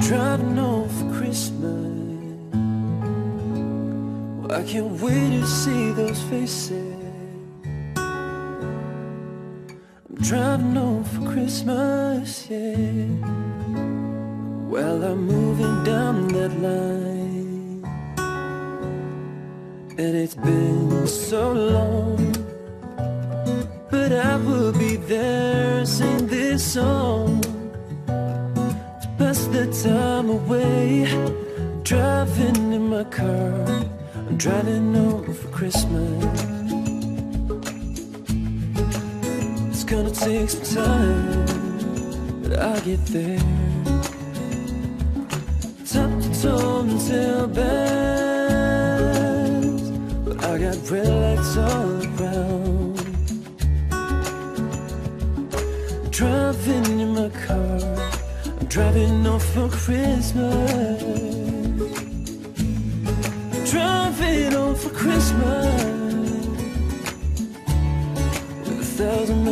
driving home for Christmas. Well, I can't wait to see those faces. I'm driving home for Christmas, yeah. Well, I'm moving down that line. And it's been so long. But I will be there, sing this song pass the time away. Driving in my car, I'm driving home for Christmas. It's gonna take some time, but I'll get there. Top to toe and tail bands, but I got red lights all around. Driving in my car, driving off for Christmas. Driving off for Christmas with a thousand